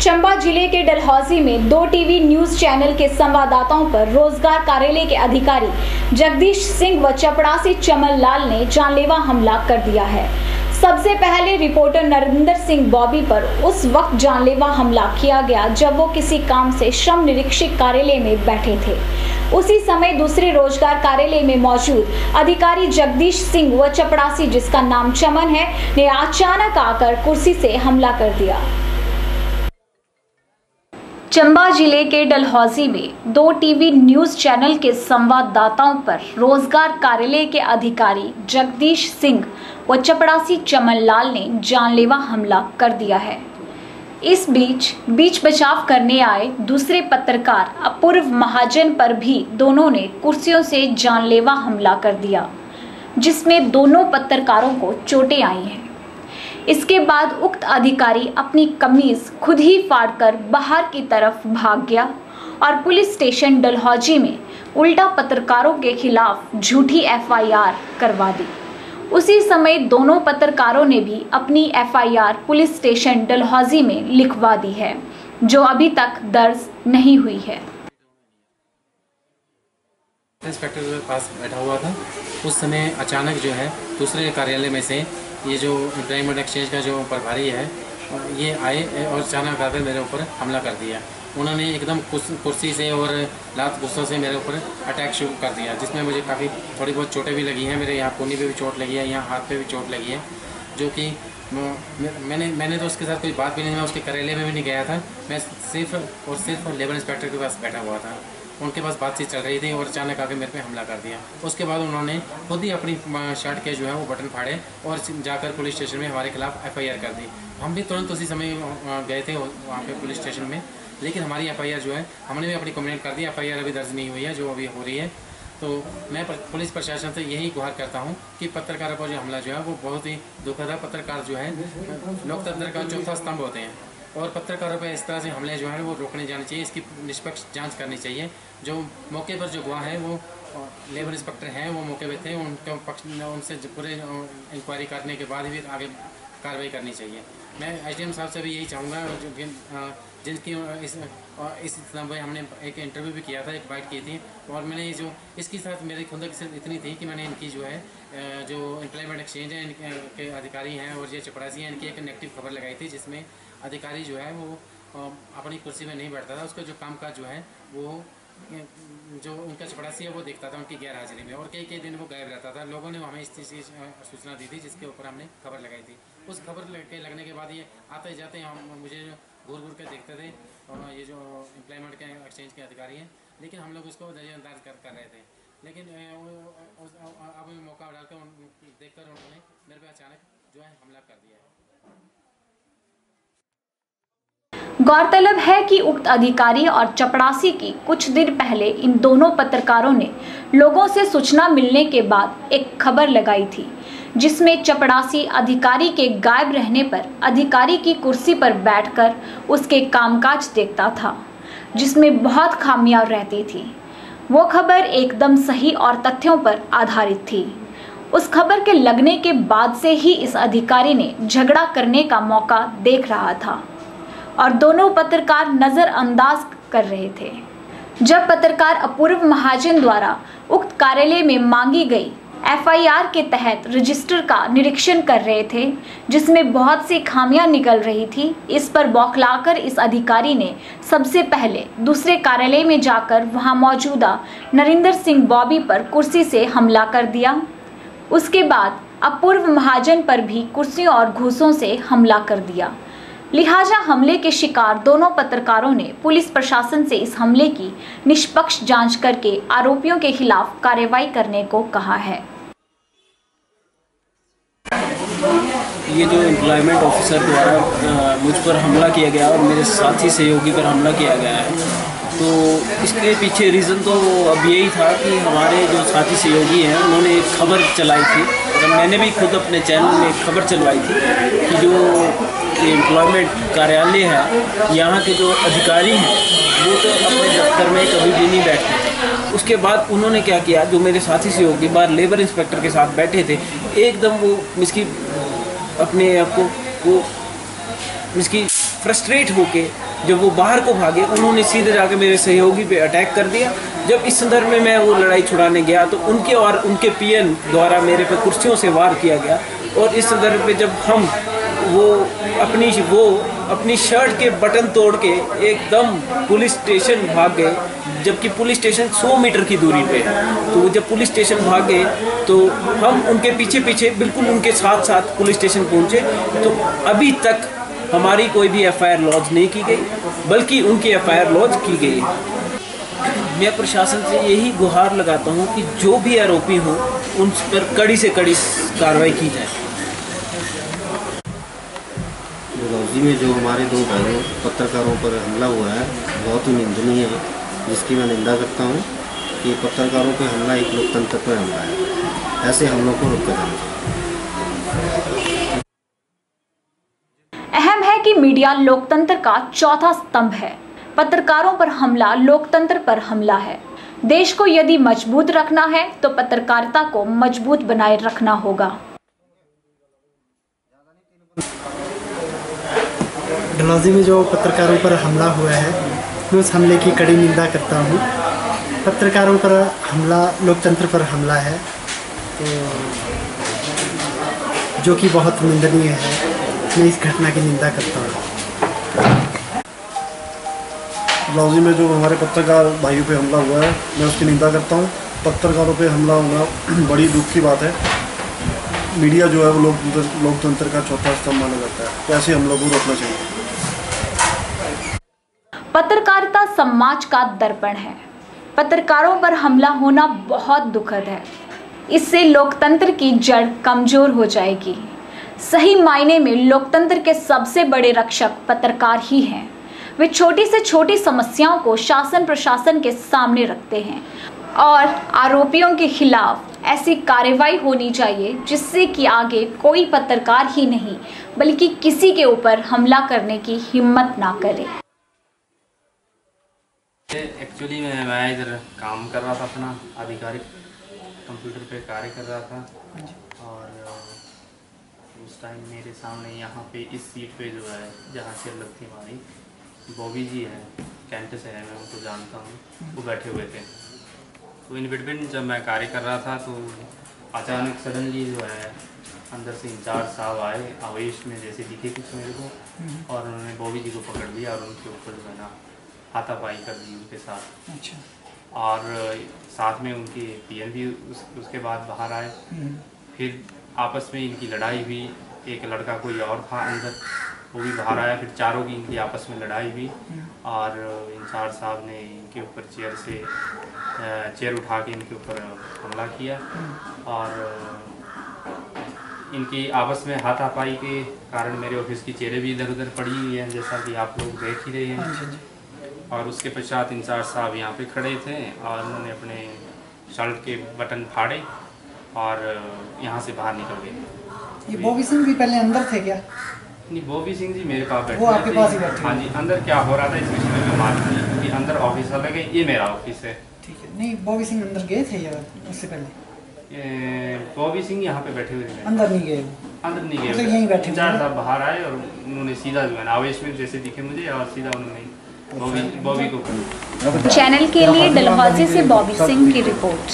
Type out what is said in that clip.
चंबा ज़िले के डलहौजी में दो टीवी न्यूज़ चैनल के संवाददाताओं पर रोज़गार कार्यालय के अधिकारी जगदीश सिंह व चपड़ासी चमन लाल ने जानलेवा हमला कर दिया है। सबसे पहले रिपोर्टर नरेंद्र सिंह बॉबी पर उस वक्त जानलेवा हमला किया गया जब वो किसी काम से श्रम निरीक्षक कार्यालय में बैठे थे। उसी समय दूसरे रोज़गार कार्यालय में मौजूद अधिकारी जगदीश सिंह व चपड़ासी जिसका नाम चमन है, ने अचानक आकर कुर्सी से हमला कर दिया। चंबा ज़िले के डलहौजी में दो टीवी न्यूज़ चैनल के संवाददाताओं पर रोज़गार कार्यालय के अधिकारी जगदीश सिंह व चपड़ासी चमन लाल ने जानलेवा हमला कर दिया है। इस बीच बीच बचाव करने आए दूसरे पत्रकार अपूर्व महाजन पर भी दोनों ने कुर्सियों से जानलेवा हमला कर दिया, जिसमें दोनों पत्रकारों को चोटें आई हैं। इसके बाद उक्त अधिकारी अपनी कमीज खुद ही फाड़कर बाहर की तरफ़ भाग गया और पुलिस स्टेशन डलहौजी में उल्टा पत्रकारों के खिलाफ झूठी एफआईआर करवा दी। उसी समय दोनों पत्रकारों ने भी अपनी एफआईआर पुलिस स्टेशन डलहौजी में लिखवा दी है, जो अभी तक दर्ज नहीं हुई है। इंस्पेक्टर के पास बैठा हुआ था। उस समय अचानक जो है दूसरे कार्यालय में से ये जो एम्प्लॉयमेंट एक्सचेंज का जो प्रभारी है, ये आए और अचानक आकर मेरे ऊपर हमला कर दिया। उन्होंने एकदम कुर्सी से और लात गुस्सों से मेरे ऊपर अटैक शुरू कर दिया, जिसमें मुझे काफ़ी थोड़ी बहुत चोटें भी लगी हैं। मेरे यहाँ कोनी पे भी चोट लगी है, यहाँ हाथ पे भी चोट लगी है, जो कि मैंने मैंने तो उसके साथ कोई बात भी नहीं, मैं उसके करेले में भी नहीं गया था। मैं सिर्फ़ और सिर्फ़ लेबर इंस्पेक्टर के पास बैठा हुआ था। उनके पास बातचीत चल रही थी और अचानक आके मेरे पे हमला कर दिया। उसके बाद उन्होंने खुद ही अपनी शर्ट के जो है वो बटन फाड़े और जाकर पुलिस स्टेशन में हमारे खिलाफ एफआईआर कर दी। हम भी तुरंत उसी समय गए थे वहाँ पे पुलिस स्टेशन में, लेकिन हमारी एफआईआर जो है, हमने भी अपनी कंप्लेंट कर दी, एफआईआर अभी दर्ज नहीं हुई है, जो अभी हो रही है। तो मैं पुलिस प्रशासन से यही गुहार करता हूँ कि पत्रकारों पर जो हमला जो है वो बहुत ही दुखद है। पत्रकार जो है, लोकतंत्र का चौथा स्तंभ होते हैं। और पत्रकारों पर इस तरह से हमले जो है, वो रोकने जाने चाहिए। इसकी निष्पक्ष जाँच करनी चाहिए। जो मौके पर जो गवाह है, वो लेबर इंस्पेक्टर हैं, वो मौके पर थे। उनके पक्ष उनसे पूरे इंक्वायरी करने के बाद भी आगे कार्रवाई करनी चाहिए। मैं एस साहब से भी यही चाहूँगा जिनकी इस इस समय हमने एक इंटरव्यू भी किया था, एक बाइट की थी। और मैंने जो, इसके साथ मेरी खुंदक सिर्फ़ इतनी थी कि मैंने इनकी जो है जो एम्प्लॉयमेंट एक्सचेंज है, इनके अधिकारी हैं और ये चपरासी हैं, इनकी एक नेगेटिव खबर लगाई थी, जिसमें अधिकारी जो है वो अपनी कुर्सी में नहीं बैठता था। उसका जो काम काज जो है, वो, जो उनका चपड़ासी है, वो देखता था उनकी गैर हाजिरी में। और कई कई दिन वो गायब रहता था। लोगों ने हमें इस चीज़ की सूचना दी थी, जिसके ऊपर हमने खबर लगाई थी। उस खबर के लगने के बाद ये आते जाते हम मुझे घूर घूर के देखते थे और ये जो एम्प्लॉयमेंट के एक्सचेंज के अधिकारी हैं। लेकिन हम लोग उसको नज़रअंदाज कर कर रहे थे। लेकिन अब मौका डालकर देख कर उन्होंने मेरे पे अचानक जो है हमला कर दिया है। गौरतलब है कि उक्त अधिकारी और चपड़ासी की कुछ दिन पहले इन दोनों पत्रकारों ने लोगों से सूचना मिलने के बाद एक खबर लगाई थी, जिसमें चपड़ासी अधिकारी के गायब रहने पर अधिकारी की कुर्सी पर बैठकर उसके कामकाज देखता था, जिसमें बहुत खामियाँ रहती थी। वो खबर एकदम सही और तथ्यों पर आधारित थी। उस खबर के लगने के बाद से ही इस अधिकारी ने झगड़ा करने का मौका देख रहा था। और दोनों पत्रकार नजरअंदाज कर रहे थे। जब पत्रकार अपूर्व महाजन द्वारा उक्त कार्यालय में मांगी गई, एफआईआर के तहत रजिस्टर का निरीक्षण कर रहे थे, जिसमें बहुत सी खामियाँ निकल रही थी, इस पर बौखलाकर इस अधिकारी ने सबसे पहले दूसरे कार्यालय में जाकर वहाँ मौजूदा नरेंद्र सिंह बॉबी पर कुर्सी से हमला कर दिया। उसके बाद अपूर्व महाजन पर भी कुर्सियों और घूसों से हमला कर दिया। लिहाजा हमले के शिकार दोनों पत्रकारों ने पुलिस प्रशासन से इस हमले की निष्पक्ष जाँच करके आरोपियों के खिलाफ कार्रवाई करने को कहा है। ये जो एम्प्लॉयमेंट ऑफिसर द्वारा मुझ पर हमला किया गया और मेरे साथी सहयोगी पर हमला किया गया है तो इसके पीछे रीज़न तो अब यही था कि हमारे जो साथी सहयोगी हैं, उन्होंने एक खबर चलाई थी। मैंने भी खुद अपने चैनल में खबर चलवाई थी कि जो एम्प्लॉयमेंट कार्यालय है, यहाँ के जो अधिकारी हैं, वो तो अपने दफ्तर में कभी भी नहीं बैठते उसके बाद उन्होंने क्या किया, जो मेरे साथी सहयोगी बार लेबर इंस्पेक्टर के साथ बैठे थे, एकदम वो इसकी अपने आप को, वो इसकी फ्रस्ट्रेट होके जब वो बाहर को भागे, उन्होंने सीधे जाके मेरे सहयोगी पे अटैक कर दिया। जब इस संदर्भ में मैं वो लड़ाई छुड़ाने गया तो उनके और उनके पीएन द्वारा मेरे पे कुर्सियों से वार किया गया। और इस संदर्भ में जब हम वो अपनी वो अपनी शर्ट के बटन तोड़ के एकदम पुलिस स्टेशन भाग गए, जबकि पुलिस स्टेशन 100 मीटर की दूरी पे तो जब पुलिस स्टेशन भाग गए तो हम उनके पीछे पीछे बिल्कुल उनके साथ साथ पुलिस स्टेशन पहुँचे। तो अभी तक हमारी कोई भी एफआईआर लॉन्च नहीं की गई, बल्कि उनकी एफआईआर लॉन्च की गई मैं प्रशासन से यही गुहार लगाता हूँ कि जो भी आरोपी हों उन पर कड़ी से कड़ी कार्रवाई की जाए। डलहौजी में जो हमारे दो भाइयों पत्रकारों पर हमला हुआ है बहुत ही निंदनीय है जिसकी मैं निंदा करता हूँ कि पत्रकारों पर हमला एक लोकतंत्र पर हमला है। ऐसे हमलों को रोका जाना चाहिए। अहम है कि मीडिया लोकतंत्र का चौथा स्तंभ है। पत्रकारों पर हमला लोकतंत्र पर हमला है। देश को यदि मज़बूत रखना है तो पत्रकारिता को मज़बूत बनाए रखना होगा। डलहौजी में जो पत्रकारों पर हमला हुआ है, मैं उस हमले की कड़ी निंदा करता हूँ। पत्रकारों पर हमला, लोकतंत्र पर हमला है तो जो कि बहुत निंदनीय है, मैं इस घटना की निंदा करता हूँ। डलहौजी में जो हमारे पत्रकार भाइयों पे हमला हुआ है, मैं उसकी निंदा करता हूँ। पत्रकारों पे हमला होना बड़ी दुख की बात है। मीडिया जो है वो लोकतंत्र लोकतंत्र का चौथा स्तंभ माना जाता है। तो ऐसे हमलों को रोकना चाहिए। पत्रकारिता समाज का दर्पण है। पत्रकारों पर हमला होना बहुत दुखद है। इससे लोकतंत्र की जड़ कमज़ोर हो जाएगी। सही मायने में लोकतंत्र के सबसे बड़े रक्षक पत्रकार ही हैं। वे छोटी से छोटी समस्याओं को शासन प्रशासन के सामने रखते हैं। और आरोपियों के खिलाफ ऐसी कार्रवाई होनी चाहिए, जिससे कि आगे कोई पत्रकार ही नहीं, बल्कि किसी के ऊपर हमला करने की हिम्मत ना करे। एक्चुअली मैं मैं इधर काम कर रहा था अपना, आधिकारिक कंप्यूटर पे कार्य कर रहा था। और, उस टाइम मेरे सामने यहाँ पे इस सीट पे जो है, जहाँ से लगती हमारी बॉबी जी है कैंटस हैं मैं उनको जानता हूँ वो बैठे हुए थे। तो इन बिटवीन जब मैं कार्य कर रहा था तो अचानक सडनली जो है अंदर से इंचार्ज साहब आए आवेश में जैसे दिखे कुछ मेरे को और उन्होंने बॉबी जी को पकड़ लिया और उनके ऊपर जो है ना हाथापाई कर दी उनके साथ। अच्छा। और साथ में उनके पीएन भी उस, उसके बाद बाहर आए। फिर आपस में इनकी लड़ाई हुई एक लड़का कोई और था अंदर। वो भी बाहर आया फिर चारों की इनकी आपस में लड़ाई हुई और इंचार्ज साहब ने इनके ऊपर चेयर से चेयर उठा के इनके ऊपर हमला किया और इनकी आपस में हाथापाई के कारण मेरे ऑफ़िस की चेयरें भी इधर उधर पड़ी हुई हैं जैसा कि आप लोग देख ही रहे हैं। और उसके पश्चात इंचार्ज साहब यहाँ पे खड़े थे और उन्होंने अपने शर्ट के बटन फाड़े और यहाँ से बाहर निकल गए। ये बॉबी सिंह भी पहले अंदर थे क्या? नहीं बॉबी सिंह जी मेरे पास बैठे वो आपके पास ही बैठे हाँ। जी अंदर क्या हो रहा था इस विषय में मैं मालूम नहीं क्योंकि अंदर ऑफ़िस अलग है ये मेरा ऑफ़िस है। ठीक है नहीं बॉबी सिंह अंदर गए थे या उससे पहले? बॉबी सिंह यहाँ पे बैठे हुए थे। अंदर नहीं गए। अंदर नहीं मतलब गए यहीं बैठे हैं। साहब बाहर आए और उन्होंने सीधा जो है आवेश में जैसे दिखे मुझे और सीधा उन्होंने बॉबी बॉबी को चैनल के लिए डलहौजी से बॉबी सिंह की रिपोर्ट।